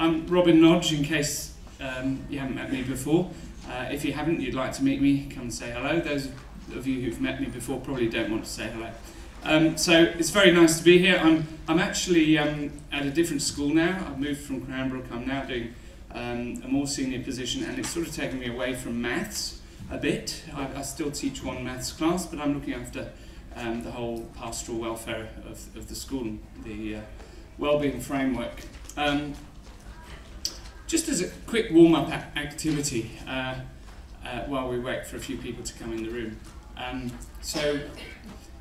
I'm Robin Nagy, in case um, you haven't met me before. Uh, if you haven't, you'd like to meet me, come and say hello. Those of you who've met me before probably don't want to say hello. Um, so it's very nice to be here. I'm, I'm actually um, at a different school now. I've moved from Cranbrook. I'm now doing um, a more senior position, and it's sort of taken me away from maths a bit. I, I still teach one maths class, but I'm looking after um, the whole pastoral welfare of, of the school, the uh, wellbeing framework. Um, just as a quick warm-up activity uh, uh, while we wait for a few people to come in the room. Um, so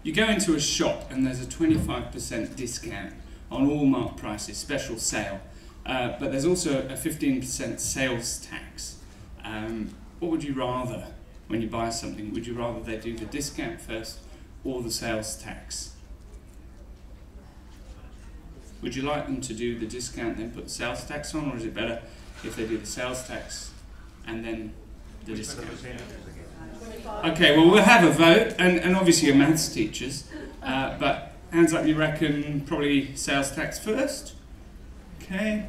you go into a shop and there's a 25% discount on all marked prices, special sale. Uh, but there's also a 15% sales tax. Um, what would you rather when you buy something? Would you rather they do the discount first or the sales tax? Would you like them to do the discount then put sales tax on, or is it better if they do the sales tax and then the discount? Okay, well we'll have a vote, and, and obviously you're maths teachers, uh, but hands up you reckon probably sales tax first? Okay.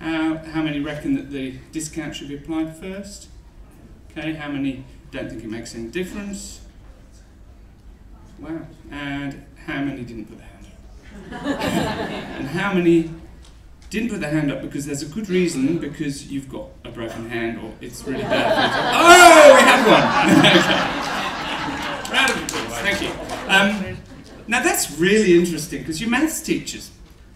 How, how many reckon that the discount should be applied first? Okay, how many don't think it makes any difference? Wow. And how many didn't put their? And how many didn't put their hand up because there's a good reason, because you've got a broken hand or it's really bad. oh, we have one! okay. Round of applause, thank you. Um, now that's really interesting because you're maths teachers.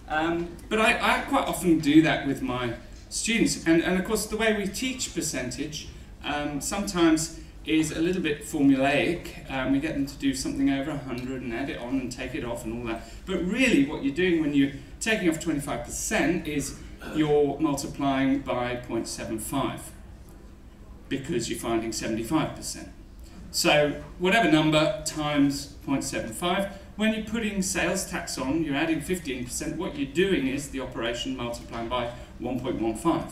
Um, but I, I quite often do that with my students. And, and of course, the way we teach percentage um, sometimes is a little bit formulaic. Um, we get them to do something over 100 and add it on and take it off and all that. But really, what you're doing when you're taking off 25% is you're multiplying by 0.75 because you're finding 75%. So whatever number times 0.75, when you're putting sales tax on, you're adding 15%, what you're doing is the operation multiplying by 1.15.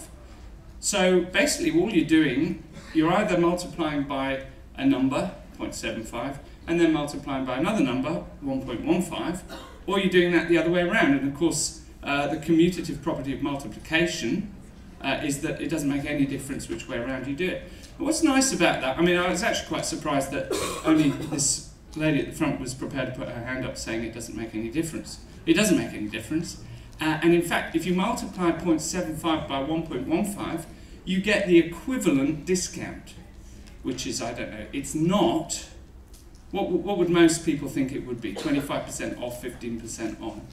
So basically all you're doing you're either multiplying by a number, 0.75, and then multiplying by another number, 1.15, or you're doing that the other way around. And of course, uh, the commutative property of multiplication uh, is that it doesn't make any difference which way around you do it. But what's nice about that, I mean, I was actually quite surprised that only this lady at the front was prepared to put her hand up saying it doesn't make any difference. It doesn't make any difference. Uh, and in fact, if you multiply 0.75 by 1.15, you get the equivalent discount, which is, I don't know, it's not, what, what would most people think it would be? 25% off, 15% on?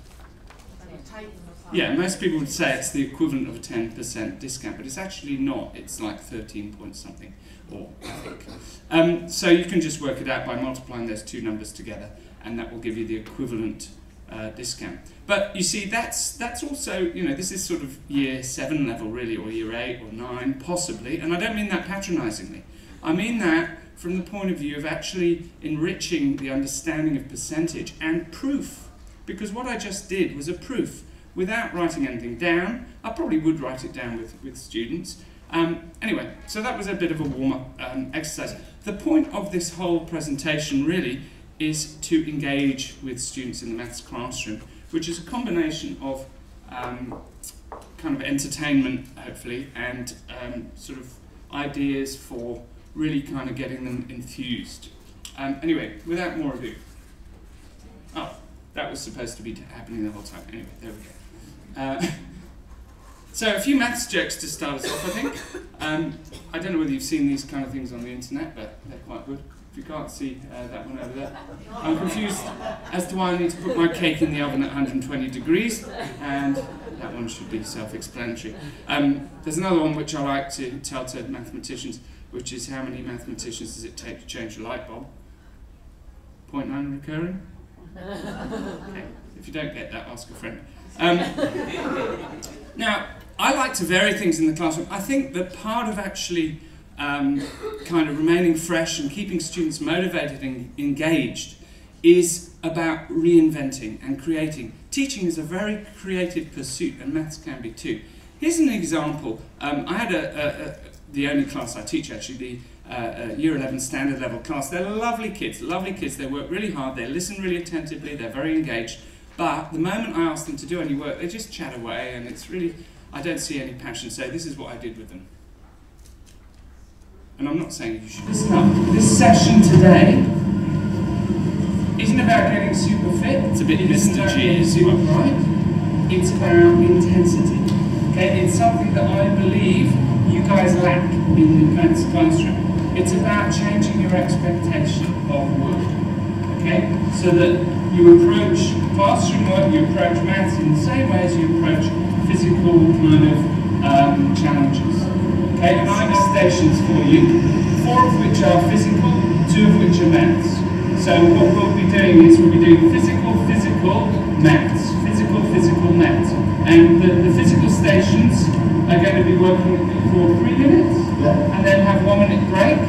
Yeah, most people would say it's the equivalent of a 10% discount, but it's actually not. It's like 13 point something, or I think. Um, so you can just work it out by multiplying those two numbers together, and that will give you the equivalent uh, discount. But you see, that's that's also you know this is sort of year seven level really, or year eight or nine possibly, and I don't mean that patronisingly. I mean that from the point of view of actually enriching the understanding of percentage and proof, because what I just did was a proof without writing anything down. I probably would write it down with with students. Um, anyway, so that was a bit of a warm up um, exercise. The point of this whole presentation really is to engage with students in the maths classroom, which is a combination of um, kind of entertainment, hopefully, and um, sort of ideas for really kind of getting them enthused. Um, anyway, without more ado. Oh, that was supposed to be happening the whole time. Anyway, there we go. Uh, so a few maths jokes to start us off, I think. Um, I don't know whether you've seen these kind of things on the internet, but they're quite good you can't see uh, that one over there. I'm confused as to why I need to put my cake in the oven at 120 degrees, and that one should be self-explanatory. Um, there's another one which I like to tell to mathematicians, which is how many mathematicians does it take to change a light bulb? 0.9 recurring? Okay. If you don't get that, ask a friend. Um, now, I like to vary things in the classroom. I think that part of actually um, kind of remaining fresh and keeping students motivated and engaged is about reinventing and creating. Teaching is a very creative pursuit, and maths can be too. Here's an example. Um, I had a, a, a, the only class I teach actually, the uh, Year 11 standard level class. They're lovely kids, lovely kids. They work really hard, they listen really attentively, they're very engaged. But the moment I ask them to do any work, they just chat away, and it's really I don't see any passion. So this is what I did with them. And I'm not saying you should listen up. This session today isn't about getting super fit. It's a bit it isn't Mr. about getting super well. bright. It's about intensity. Okay, it's something that I believe you guys lack in the classroom. It's about changing your expectation of work. Okay, so that you approach classroom work, you approach maths in the same way as you approach physical kind of um, challenges. Okay, and stations for you, four of which are physical, two of which are maths. So what we'll be doing is we'll be doing physical, physical, maths, physical, physical, maths. And the, the physical stations are going to be working for three minutes, yeah. and then have one minute break,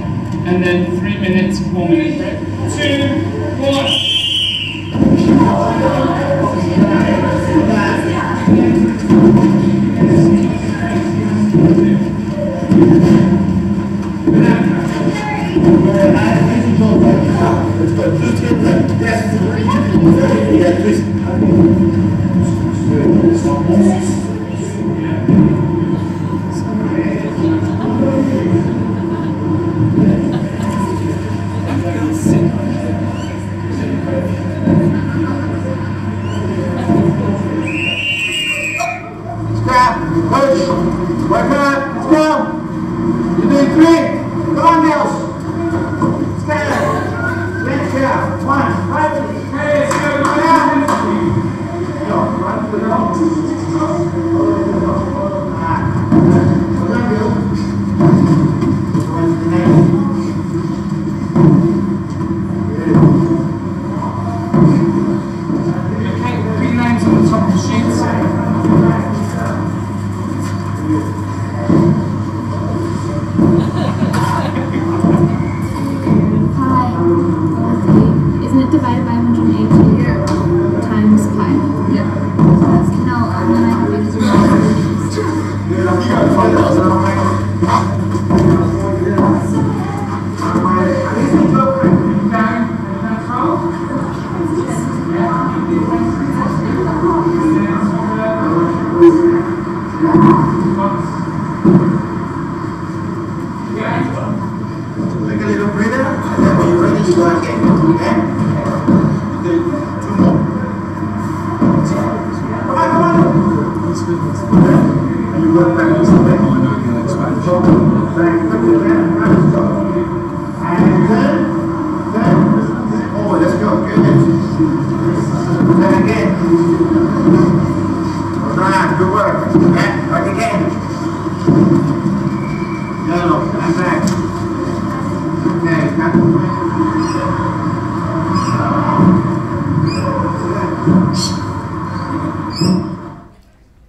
and then three minutes, one minute break. Two, one. Stand down. One. Right. Hey, go down. Go. Run to the Good. Work. Okay, back again. Yellow, and back. Okay, back.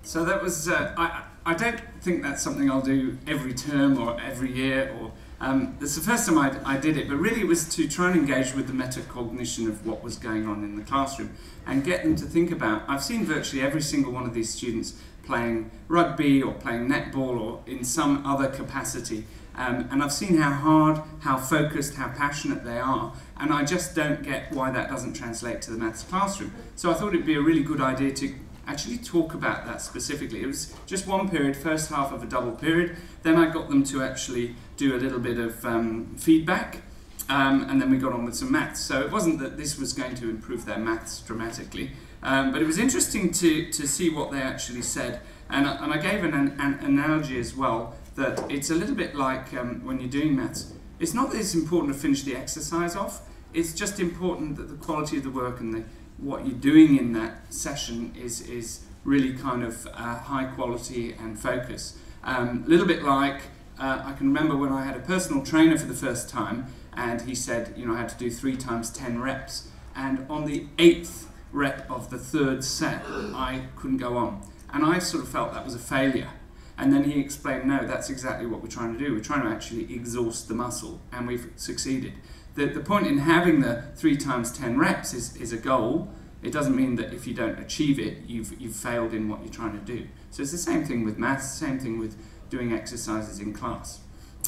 So that was, uh, I, I don't think that's something I'll do every term or every year or, um, it's the first time I, I did it, but really it was to try and engage with the metacognition of what was going on in the classroom and get them to think about, I've seen virtually every single one of these students playing rugby or playing netball or in some other capacity um, and I've seen how hard, how focused, how passionate they are, and I just don't get why that doesn't translate to the maths classroom. So I thought it'd be a really good idea to actually talk about that specifically. It was just one period, first half of a double period. Then I got them to actually do a little bit of um, feedback, um, and then we got on with some maths. So it wasn't that this was going to improve their maths dramatically, um, but it was interesting to, to see what they actually said. And, I- and I gave an, an analogy as well that it's a little bit like um, when you're doing maths. It's not that it's important to finish the exercise off. It's just important that the quality of the work and the, what you're doing in that session is, is really kind of uh, high quality and focus. Um, a little bit like uh, I can remember when I had a personal trainer for the first time, and he said, you know, I had to do three times 10 reps. And on the eighth rep of the third set, I couldn't go on. And I sort of felt that was a failure. And then he explained, no, that's exactly what we're trying to do. We're trying to actually exhaust the muscle, and we've succeeded. The, the point in having the three times 10 reps is, is a goal. It doesn't mean that if you don't achieve it, you've, you've failed in what you're trying to do. So it's the same thing with maths, same thing with doing exercises in class.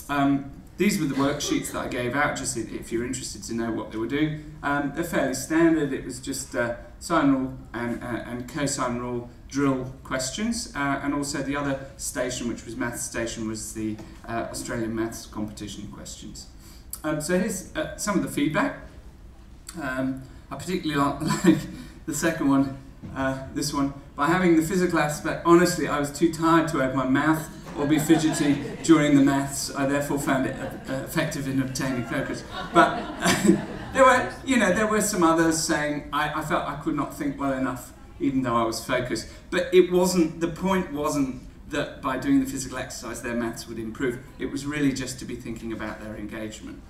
Um, these were the worksheets that I gave out, just if if you're interested to know what they were doing. Um, they're fairly standard. It was just uh, sine rule and, uh, and cosine rule, drill questions, uh, and also the other station, which was maths station, was the uh, Australian maths competition questions. Um, so here's uh, some of the feedback. Um, I particularly like, the second one, uh, this one. By having the physical aspect, honestly, I was too tired to open my mouth or be fidgety during the maths. I therefore found it uh, effective in obtaining focus. But there were, you know, there were some others saying I, I felt I could not think well enough, even though I was focused. But it wasn't. The point wasn't that by doing the physical exercise their maths would improve. It was really just to be thinking about their engagement.